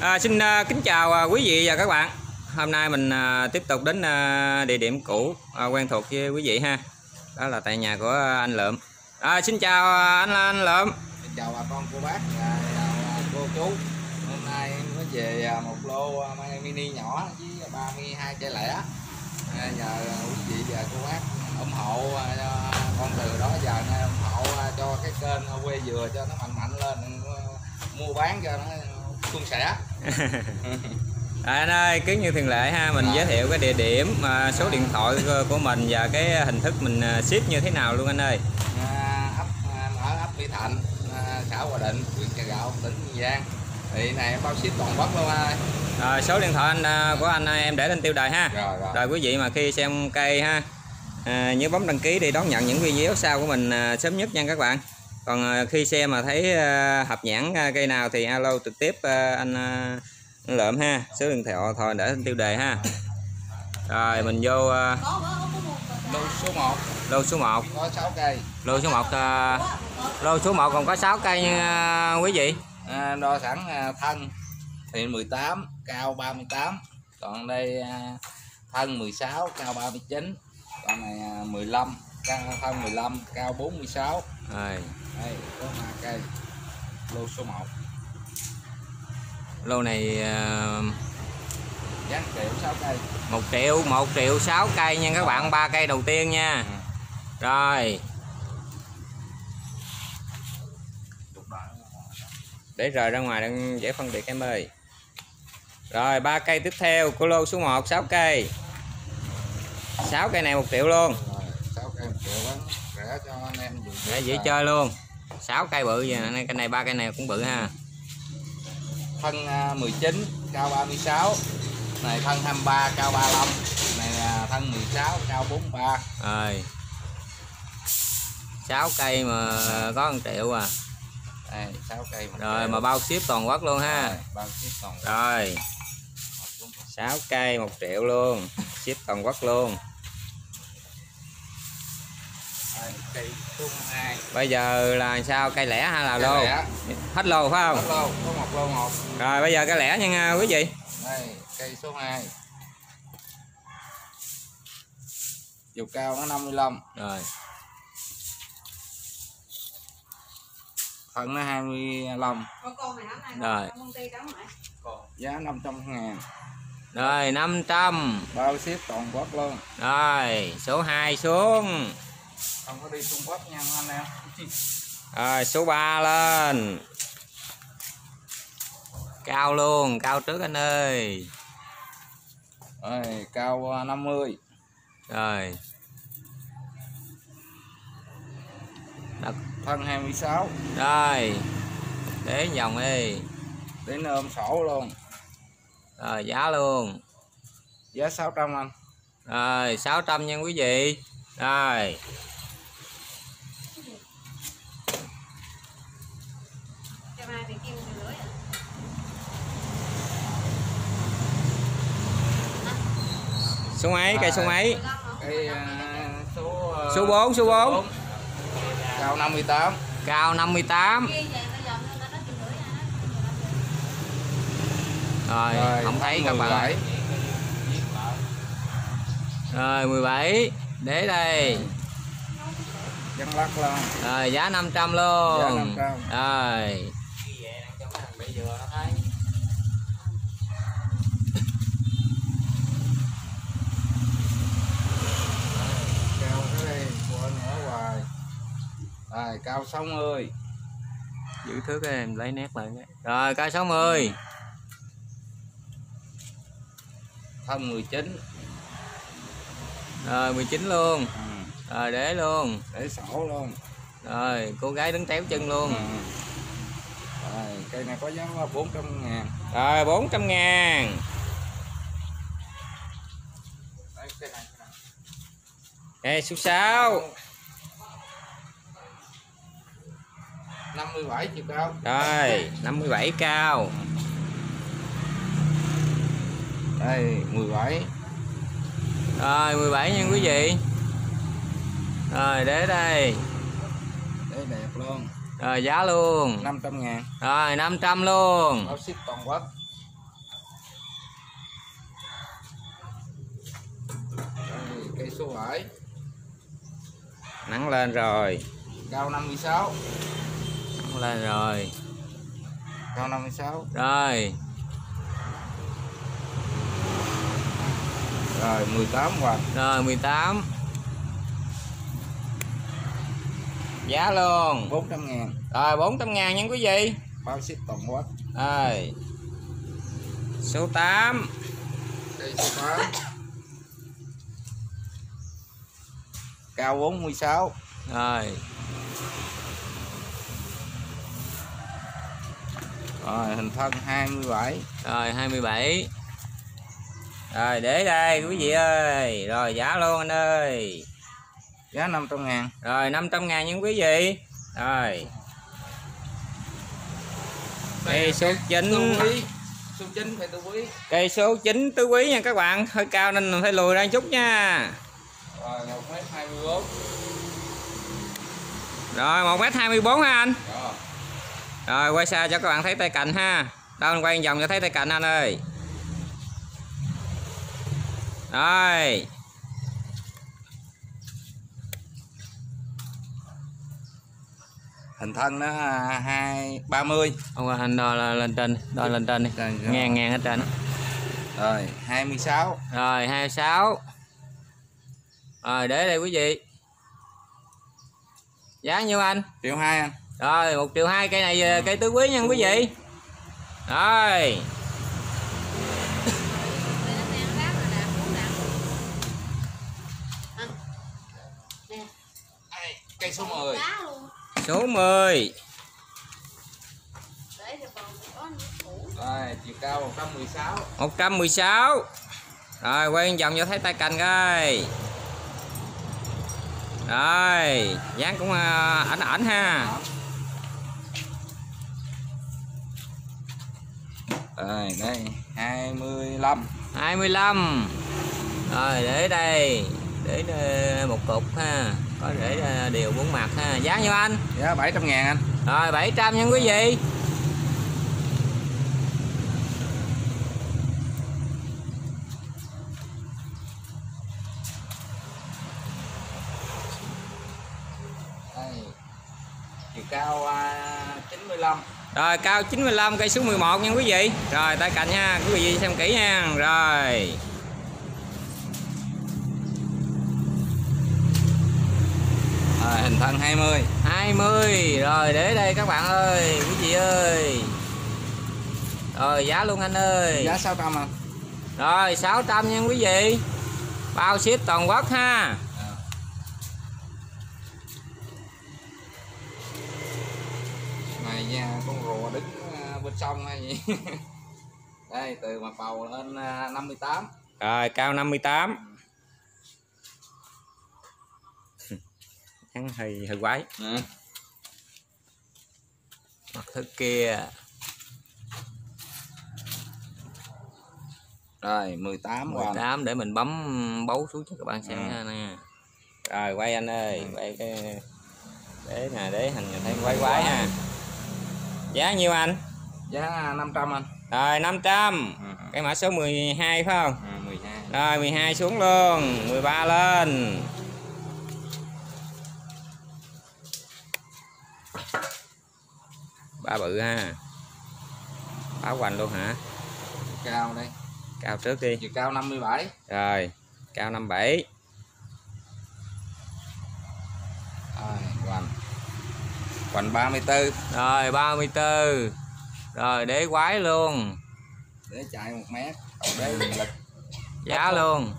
À, xin à, kính chào à, quý vị và các bạn. Hôm nay mình à, tiếp tục đến à, địa điểm cũ à, quen thuộc với quý vị ha. Đó là tại nhà của anh Lượm. À, xin chào à, anh anh Lượm. Xin chào bà con cô bác và chào à, cô chú hôm nay em mới về à, một lô à, mini nhỏ với 32 cây lẻ À, nhờ à, quý vị và cô bác ủng hộ à, cho con từ đó giờ nay ủng hộ à, cho cái kênh à, quê dừa cho nó mạnh mạnh lên mua bán cho nó suôn sẻ À, anh ơi, cứ như thường lệ ha, mình Rồi. giới thiệu cái địa điểm, à, số điện thoại của- mình và cái hình thức mình à, ship như thế nào luôn anh ơi. à, ấp à, ở ấp Mỹ Thạnh à, xã Hòa Định huyện Chợ Gạo tỉnh Kiên Giang thì này em bao ship toàn quốc luôn anh ơi À, số điện thoại anh à, của anh à, em để lên tiêu đề ha. rồi rồi Rồi quý vị mà khi xem cây ha à, nhớ bấm đăng ký để đón nhận những video sau của mình à, sớm nhất nha các bạn. Còn à, khi xem mà thấy à, hợp nhãn à, cây nào thì alo trực tiếp anh, Lượm ha, số điện thoại thoại để tiêu đề ha. Rồi mình vô lô số 1 lô số 1. có 6 cây Lô số 1 lô số 1 còn có 6 cây nha quý vị. à, đo sẵn thân thì 18 cao 38 còn đây thân 16 cao 39 còn này à, 15 cao thân 15 cao 46 Rồi, đây. Có hai cây. Lô số 1 lô này à, giá triệu 6 cây. 1 triệu 1 triệu 6 cây nha các bạn, ba cây đầu tiên nha. Ừ. Rồi, để rời ra ngoài đang dễ phân biệt em ơi. Rồi ba cây tiếp theo của lô số 1 6 cây. 6 cây này 1 triệu luôn rồi 6 cây 1 triệu bán rẻ cho anh em dùng để dễ chơi luôn. 6 cây bự vậy cây này ba cây này cũng bự ha. Thân à, 19 cao 36 này thân 23 cao 35 này là thân 16 cao 43 rồi. 6 cây mà có 1 triệu à. Đây 6 cây rồi mà bao ship toàn quốc luôn ha. Rồi, bao ship toàn quốc. rồi. 6 cây 1 triệu luôn. Ship toàn quốc luôn Đây, cây số 2 bây giờ là sao? Cây lẻ hay là Cây lô? lẻ. hết lô phải Có không lô có một lô một. Rồi bây giờ cây lẻ nha quý vị. Đây cây số 2 chiều cao nó 55 rồi. Thân nó 25 Rồi. giá 500 ngàn. Rồi 500 bao ship toàn quốc luôn. Rồi số 2 xuống không có đi Trung Quốc nha anh em. Rồi số 3 lên. Cao luôn Cao trước anh ơi. Rồi, cao à, 50 Rồi. Đặt. thân 26 Rồi Để vòng đi. Đến ôm sổ luôn. Rồi giá luôn. Giá 600 anh. Rồi 600 nha quý vị. Rồi Số mấy? Cây số mấy? Cây à, số à, Số 4 số 4 cao 58 Cao 58 Rồi, rồi không thấy các bạn. 17. Rồi 17 Để đây. Chân lắc lên. Rồi giá 500 luôn. Giá 500. Rồi cao cái đây quên nữa hoài rồi cao 60 Giữ thước em lấy nét lại. Rồi cây 60 thân 19 Rồi 19 luôn. Ừ. Rồi để luôn. Để sổ luôn. Rồi cô gái đứng téo chân luôn. Ừ. rồi cây này có giá là 400 ngàn. Rồi 400 ngàn. Đấy, cây này, cây này. Cây số 6 57 chiều cao. Rồi, 57 cao. Đây, 17. Rồi, 17 nha quý vị. Rồi, để đây. Để đẹp luôn. Rồi, giá luôn. 500 ngàn. Rồi, 500 luôn. Bao ship toàn quốc. Rồi, cây số 7. Nắng lên rồi. Cao 56 lên rồi. Cao 56 rồi. Rồi 18 hoành rồi 18 giá luôn. 400 ngàn. Rồi 400 ngàn nha quý vị. Bao ship toàn quốc. Rồi. Số 8 cây số 8 cao 46 rồi rồi hình thân 27 rồi 27 rồi để đây quý vị ơi. Rồi giá luôn anh ơi. Giá 500 ngàn. Rồi 500 ngàn nha quý vị. Rồi. Cây số 9 tư quý. Số 9 phải tư quý. Cây số 9 tứ quý nha các bạn. Hơi cao nên mình phải lùi ra chút nha. Rồi 1 mét 24 rồi 1 mét 24 ha anh rồi quay xa cho các bạn thấy tay cạnh ha. Đâu quay vòng cho thấy tay cạnh anh ơi. Rồi. Hình thân nó hai ba mươi. Ông anh đo là lên trên đo lên trên đi. Ngang ngang hết trên rồi 26 rồi 26 rồi để đây quý vị. Giá nhiêu anh? Triệu hai anh rồi một triệu hai cây này cây tứ quý nha quý vị rồi. Đây, cây số 10 số 10 rồi chiều cao 116 116 rồi quay vòng cho thấy tay cành coi. Rồi dáng cũng ờ, ảnh ảnh ha rồi đây 25 25 rồi để đây. Để ờ, một cục ha. Có để ờ, đều bốn mặt ha. Giá nhiêu anh? Giá 700 ngàn anh. Rồi 700 nha quý vị đây chiều cao à, 95 Rồi cao 95 cây số 11 nha quý vị. Rồi tay cạnh nha, quý vị xem kỹ nha. Rồi. rồi hình thân 20 20 rồi để đây các bạn ơi, quý vị ơi. Rồi giá luôn anh ơi. giá 600 anh Rồi 600 nha quý vị. Bao ship toàn quốc ha. này nha con rùa đứng à, bên sông hay gì đây từ mặt bầu lên à, 58 Rồi cao 58. Hắn hơi hơi quái. ừ. Mặt thứ kia. rồi 18 hoành 18 để mình bấm bấu xuống cho các bạn xem Ừ. nè. Rồi quay anh ơi, quay cái để nè để hình thấy quái quái ha. Giá nhiêu anh? Giá 500 anh Rồi 500. ừ. Cái mã số 12 phải không? à, 12 Rồi 12 xuống luôn, 13 lên. Ba bự ha. Báo hoành luôn hả? cao đây Cao trước đi. chiều cao 57 Rồi, cao 57. rồi hoành hoành 34 Rồi 34. Rồi để quái luôn. để chạy 1 mét đây lịch Giá luôn.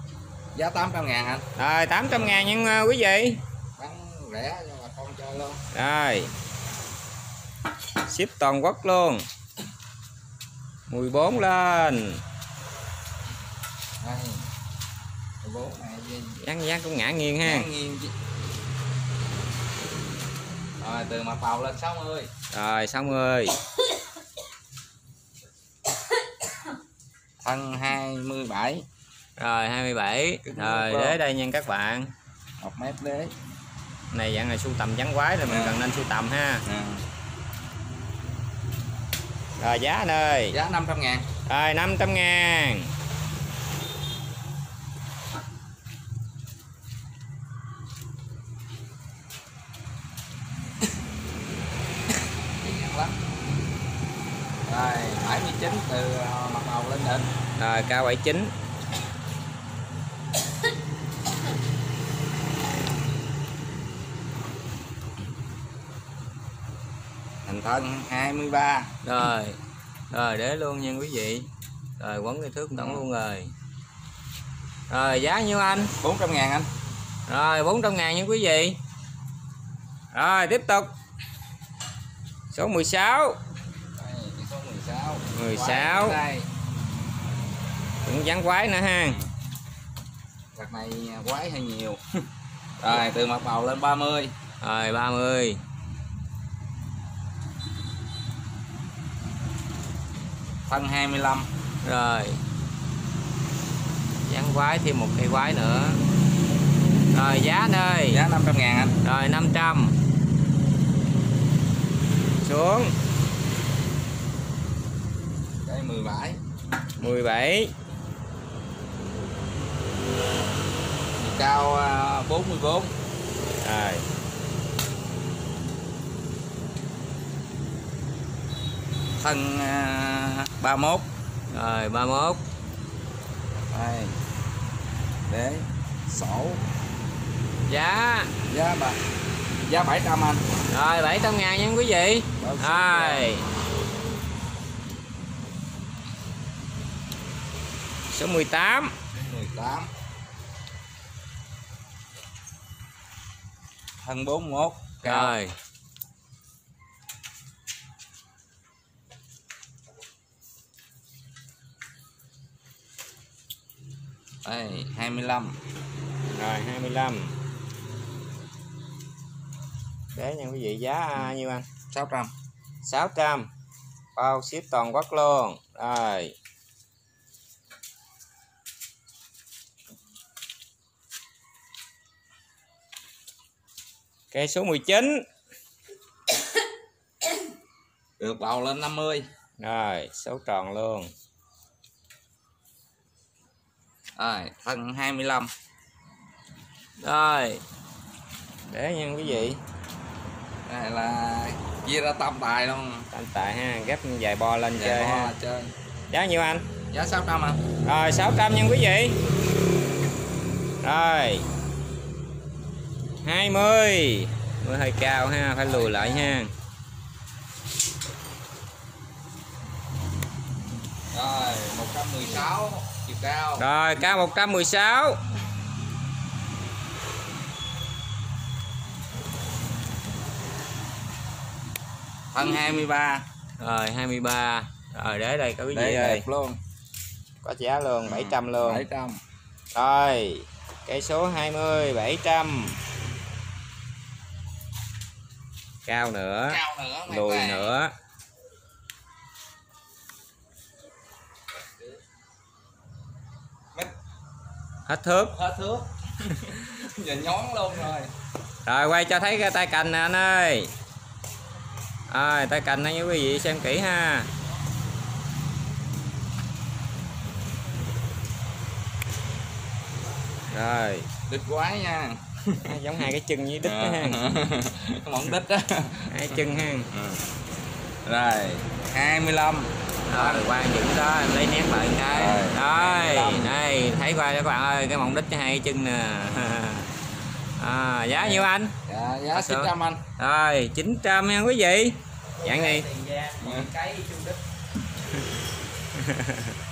giá 800 ngàn anh Rồi 800 ngàn nha quý vị. bán rẻ cho bà con chơi luôn Rồi. Ship toàn quốc luôn. 14 lên. đây bố này gì Dán dán cũng ngã nghiêng ha. Ngã nghiêng rồi từ mặt bầu lên 60 Rồi 60. Thân 27 Rồi 27. Cái Rồi để đây nha các bạn. 1 mét đế Này dạng là sưu tầm trắng quái rồi mình À. cần nên sưu tầm ha. à. Rồi giá anh ơi. giá 500 ngàn Rồi 500 ngàn. 79 từ ờ, mặt đầu lên đỉnh rồi cao 79 thành thân 23 rồi rồi để luôn nha quý vị. Rồi quấn cái thước tổng luôn rồi. Rồi giá nhiêu anh? 400 ngàn anh. Rồi 400 ngàn nha quý vị. Rồi tiếp tục. Số 16 đây cái số 16 16. Cũng dáng quái nữa ha. Cặp này quái hơi nhiều. Rồi từ mặt đầu lên 30 rồi 30 thân 25 rồi. Dáng quái thêm một cây quái nữa. Rồi giá anh ơi. Giá 500 ngàn anh. Rồi 500 xuống. Đây 17 17 chiều cao à, 44 rồi. Thân à, 31 rồi 31 đây. Để sổ. Giá giá bà giá 700 anh. Rồi 700 ngàn nha quý vị. Rồi. số 18 18 thân 41 cao. Rồi. Đây 25 rồi 25 để nha quý vị giá nhiêu anh? 600 600 bao ship toàn quốc luôn. Rồi cây số 19 được bầu lên 50 rồi số tròn luôn. Rồi thân 25 rồi. Để nha quý vị đây là chia ra tam tài luôn. Tạm tại ha ghép vài bo lên Dạ, chơi bo ha. chơi. Giá nhiêu anh? Giá 600 anh rồi 600 nha quý vị rồi 20 mới hơi cao ha phải lùi lại ha. Rồi 116 chiều cao. Rồi cao 116 thân 23 rồi 23 rồi để đây có quý vị đây luôn. Có giá luôn 700 luôn. 700 rồi cây số 20 700 cao nữa. Cao nữa lùi này. nữa. Hết thước. Hết thước. Giờ nhón luôn rồi. Rồi quay cho thấy cái tay cành nè anh ơi. Rồi tay cành nha quý vị xem kỹ ha. Rồi. Đít quái nha giống hai cái chân với đít đó ha. Mỏng đít á hai chân ha. Rồi 25 rồi quan những đó em lấy nét lại cái. Rồi, rồi 25. đây thấy qua các bạn ơi cái mỏng đít với hai cái chân nè. À, giá nhiêu anh? Dạ, giá sữa. 900 anh. Rồi 900 nha quý vị. Dạng này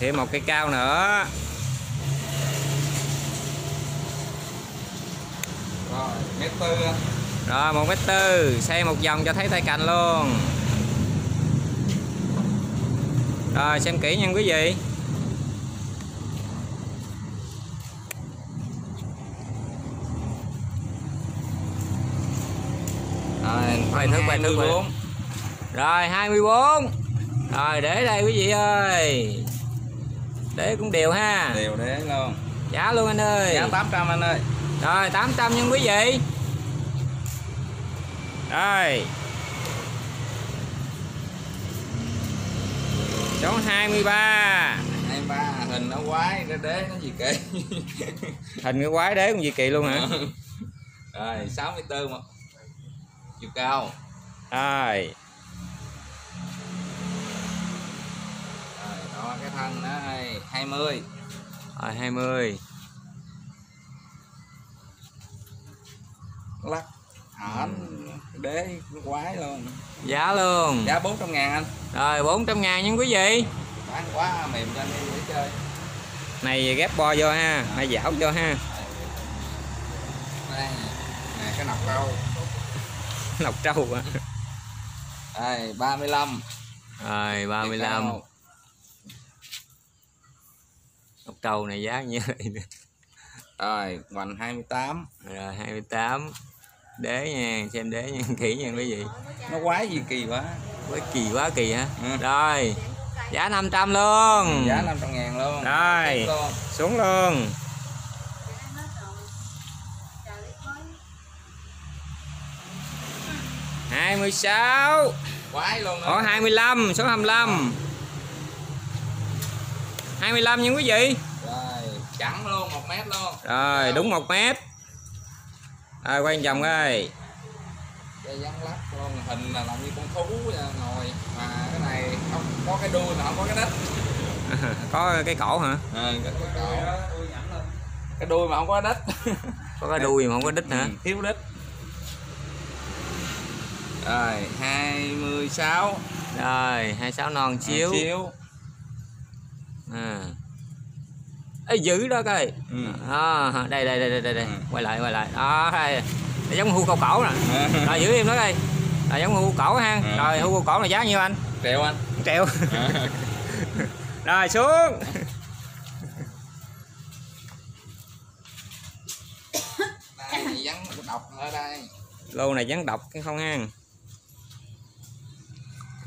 thêm một cây cao nữa. Rồi mét tư. Rồi một mét tư. Xây một vòng cho thấy tay cành luôn. Rồi xem kỹ nha quý vị. Rồi Quay thước, quay thước. 24 rồi 24 rồi để đây quý vị ơi để cũng đều ha. Đều đế luôn giá luôn anh ơi. Giá 800 anh ơi. Rồi 800 nha quý vị. Rồi. Số 23 23 hình nó quái cái đế nó gì kệ hình cái quái đế con gì kỳ luôn hả? Rồi 64 mà chiều cao. Rồi cái thân nó đây 20 rồi 20 lắc. Hởn đế quái luôn. Giá luôn. Giá 400 ngàn anh. Rồi 400 ngàn nha quý vị. Bán quá mềm cho anh em dễ chơi. Này ghép bo vô ha. Hay dảo vô ha. Đây nè cái nọc rau. Nọc trâu à. đây 35 rồi 35 Chiều nọc trâu này giá như vậy cao. rồi hoành 28 rồi 28 đế nha xem đế nha kỹ nha quý vị. Nó quái gì kỳ quá. Quá kỳ quá kỳ hả? Ừ. rồi giá 500 luôn. Giá 500 ngàn luôn. Rồi. Luôn. xuống luôn. hai mươi sáu. Quái luôn đó 25 số 25 25 nha quý vị. Rồi chẵn luôn một mét luôn. Rồi đúng 1 mét. Rồi quay vòng coi. Dây dán lắc luôn hình là làm như con thú ngồi. Mà cái này không có cái đuôi mà không có cái đít. Có cái cổ hả? À, cái, cái, cổ. cái đuôi mà không có đít. Có cái đuôi mà không có đít hả? Ừ, thiếu đít. Rồi 26 Rồi 26 non chiếu. chiếu à. Ê, giữ đó coi. Ừ. à, đây đây đây đây đây. Ừ. quay lại quay lại. Đó đây. Đây giống hưu câu cổ nè. Rồi giữ im đó đây là giống hưu cổ ha. Ừ. rồi hưu câu cổ là giá nhiêu anh? Triệu anh. Triệu. Rồi xuống. Ở đây. Lô này vắn độc cái không ha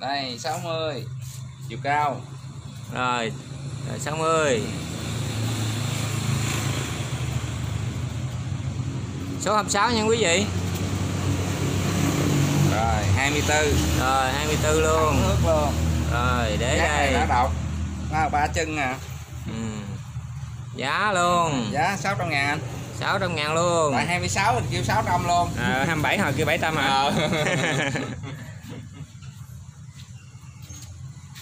đây 60 chiều cao. Rồi rồi 60 số 26 nha quý vị. Rồi 24 rồi 24 luôn. Nước luôn. Rồi để giá này đây đã đọc. À, ba chân à. Ừ. giá luôn. Giá 600 ngàn anh. 600 ngàn luôn. Tại 26 mình kêu 600 luôn. À, 27 hồi kêu 700 hả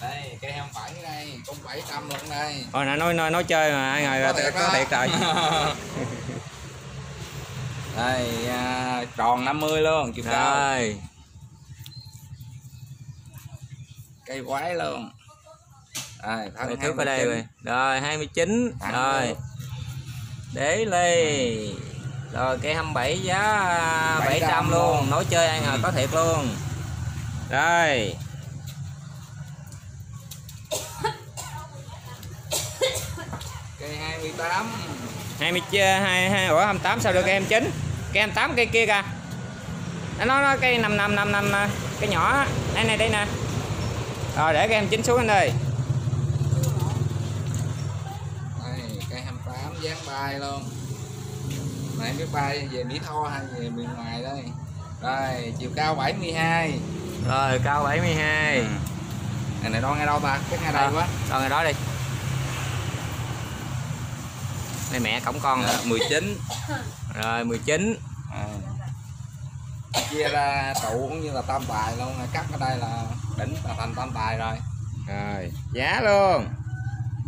đây cây 27 đây cũng 700 luôn đây Hồi nãy nói nói nói chơi mà ai ngờ Có có, thiệt rồi. đây à, tròn 50 luôn cao Rồi, cây quái luôn rồi thân thước ở đây 29. rồi. Rồi 29. Thẳng Rồi. luôn. Để ly. Rồi cây 27 giá 700, 700 luôn. luôn. Nói chơi ai ngờ có thiệt luôn. Rồi. Cây 28 20 2 2 ủa 28 sao được cây 29? Cây 28 cây kia kìa. Nó nó, nó cây 5 5 5 5 cái nhỏ đây này đây nè. Rồi để cây 29 xuống anh ơi. đây cây 28 dán bay luôn này biết bay về Mỹ Tho hay về bên ngoài đây rồi chiều cao 72 Rồi cao 72. Ừ. này này đo ngay đâu ta cái ngay đây À. quá. Rồi ngày đó đi. Đây mẹ cổng con à, 19 Rồi 19 à. chia ra trụ cũng như là tam tài luôn. Cắt ở đây là đỉnh là thành tam tài rồi. Rồi giá luôn.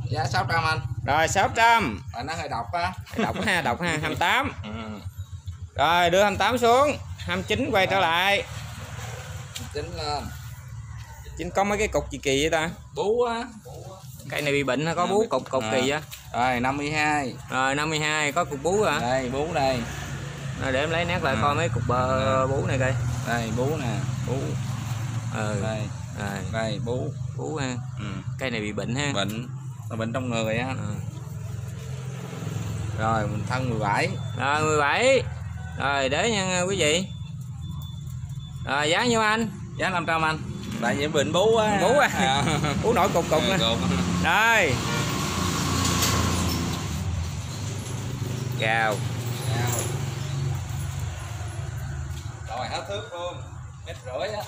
Giá 600 anh. Rồi 600 rồi nó hơi độc á Đọc ha đọc ha 28 ừ. Rồi đưa 28 xuống. 29 quay trở lại. Chính lên Chính có mấy cái cục gì kỳ vậy ta? Bú á. Cây này bị bệnh có bú cục cục À. kỳ á rồi 52 Rồi 52 có cục bú à đây bú đây. Rồi để em lấy nét lại Ừ. coi mấy cục bờ bú này coi. Đây bú nè bú. Ừ. Đây. Rồi. Đây bú. Bú ha. Ừ. Cây này bị bệnh ha. Bệnh. Là bệnh trong người á. Ừ. rồi mình thân 17 Rồi 17 Rồi để nha quý vị. Rồi giá nhiêu anh? Giá 500 anh tại vì bệnh bú á Bú à. Bú nổi cục cục Ừ, nè. cục. Rồi Cao rồi hết thước luôn. Mét rưỡi á.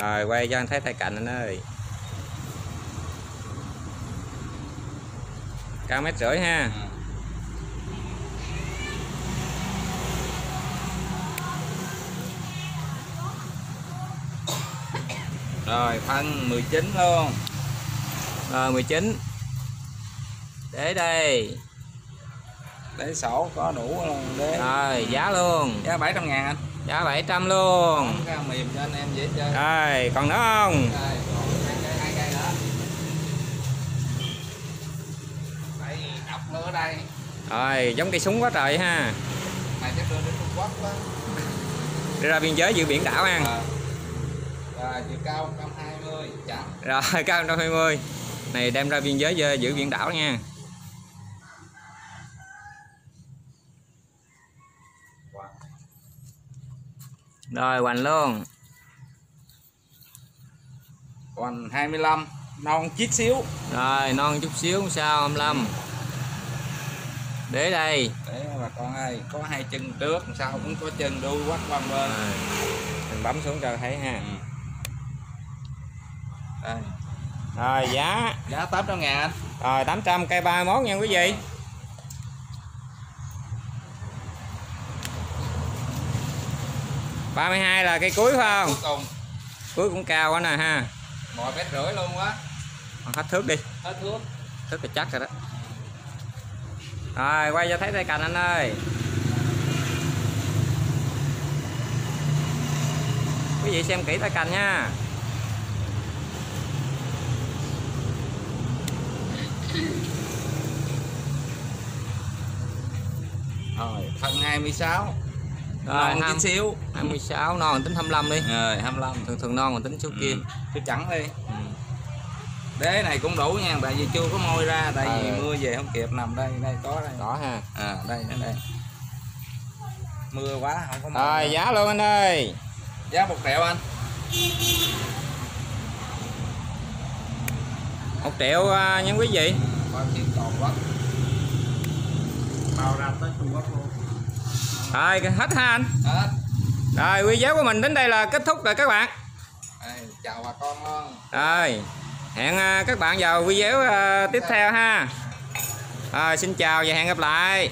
Rồi quay cho anh thấy tay cạnh anh ơi. Cao mét rưỡi ha rồi phân 19 luôn. Rồi 19 để đây. Để sổ có đủ luôn để. Rồi giá luôn. Giá 700 ngàn anh. Giá 700 luôn. Mềm cho anh em dễ chơi. Rồi còn nữa không? Đây, còn hai cây hai cây nữa. Đây đọc nữa đây. Rồi giống cây súng quá trời ha. Này chắc đưa đến Trung Quốc đó đi ra biên giới giữ biển đảo ăn. À. rồi chiều cao 120 chậm. Rồi cao 120 này đem ra biên giới giữ giữ biển đảo nha. Rồi hoành luôn. Còn 25 non chiếc xíu. Rồi non chút xíu không sao 25 để đây. Để bà con ơi có hai chân trước sau cũng có chân đuôi quắt qua bên? Rồi. mình bấm xuống cho thấy ha. Ừ. rồi giá. Giá 800 ngàn. Anh rồi 800 cây 31 nha quý vị. Ba mươi hai là cây cuối phải không? Cuối cùng. Cuối cũng cao quá nè ha. Một mét rưỡi luôn quá. Hết thước đi. Hết thuốc thước là chắc rồi đó. Rồi quay cho thấy tay cành anh ơi. Quý vị xem kỹ tay cành nha rồi thân 26 rồi non hai- chút xíu. 26 non tính 25 đi. Rồi 25 thường thường non mình tính số kia. ừ. cứ chẳng đi. Ừ. đế này cũng đủ nha tại vì chưa có môi ra tại vì Ờ. mưa về không kịp nằm đây đây có đây. Đó ha. À đây đây, đây. Mưa quá không có môi rồi giá luôn anh ơi. Giá một triệu anh một triệu à, nha quý vị. Bao ra tới Trung Quốc luôn. Rồi hết ha anh? Hết. Rồi video của mình đến đây là kết thúc rồi các bạn. Chào bà con rồi hẹn à, các bạn vào video à, tiếp theo ha. Rồi xin chào và hẹn gặp lại